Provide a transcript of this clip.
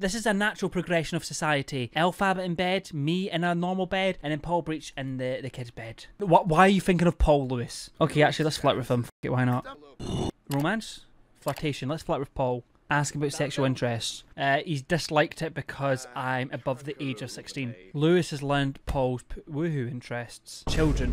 This is a natural progression of society. Elphaba in bed, me in a normal bed, and then Paul Breach in the, the kid's bed. What, why are you thinking of Paul Lewis? Okay, actually, let's flirt with him. F- it, why not? Romance? Flirtation. Let's flirt with Paul. Ask about sexual interests. Uh, he's disliked it because I'm above the age of 16. Lewis has learned Paul's woohoo interests. Children.